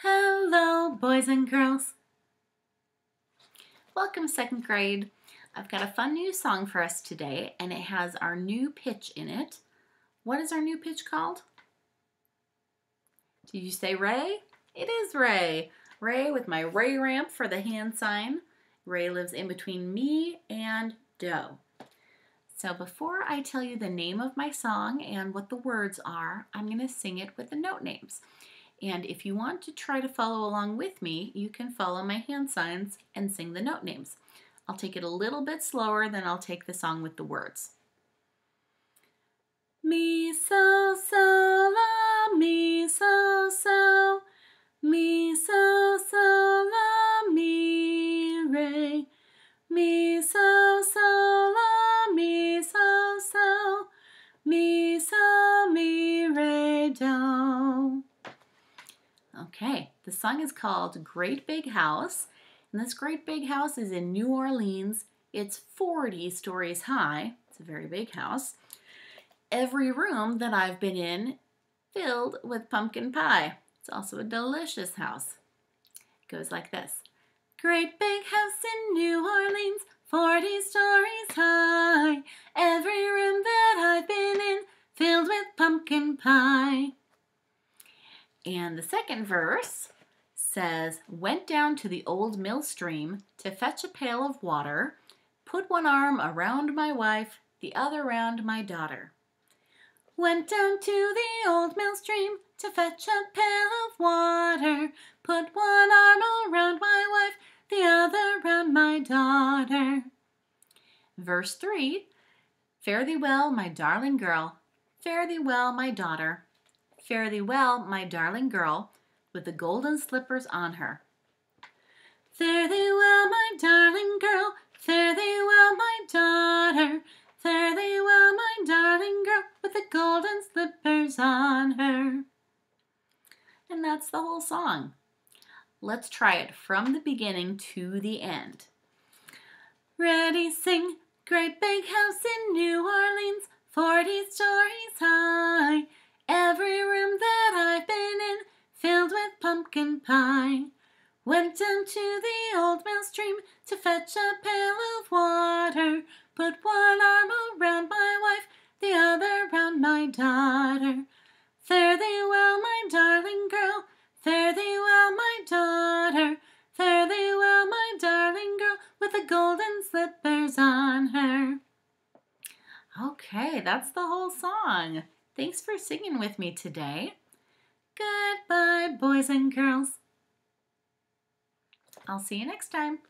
Hello, boys and girls. Welcome, second grade. I've got a fun new song for us today, and it has our new pitch in it. What is our new pitch called? Did you say Re? It is Re. Re with my Re ramp for the hand sign. Re lives in between mi and Do. So before I tell you the name of my song and what the words are, I'm going to sing it with the note names. And if you want to try to follow along with me, you can follow my hand signs and sing the note names. I'll take it a little bit slower than I'll take the song with the words. Okay, the song is called Great Big House, and this great big house is in New Orleans. It's 40 stories high. It's a very big house. Every room that I've been in filled with pumpkin pie. It's also a delicious house. It goes like this. Great big house in New Orleans, 40 stories high. Every room that I've been in filled with pumpkin pie. And the second verse says, Went down to the old mill stream to fetch a pail of water, put one arm around my wife, the other round my daughter. Went down to the old mill stream to fetch a pail of water, put one arm around my wife, the other round my daughter. Verse 3 Fare thee well, my darling girl, fare thee well, my daughter. Fare thee well, my darling girl, with the golden slippers on her. Fare thee well, my darling girl, fare thee well, my daughter. Fare thee well, my darling girl, with the golden slippers on her. And that's the whole song. Let's try it from the beginning to the end. Ready, sing, great big house in New Orleans, 40 stories high. Pie. Went down to the old mill stream to fetch a pail of water. Put one arm around my wife, the other round my daughter. Fare thee well, my darling girl. Fare thee well, my daughter. Fare thee well, my darling girl, with the golden slippers on her. Okay, that's the whole song. Thanks for singing with me today. Boys and girls. I'll see you next time.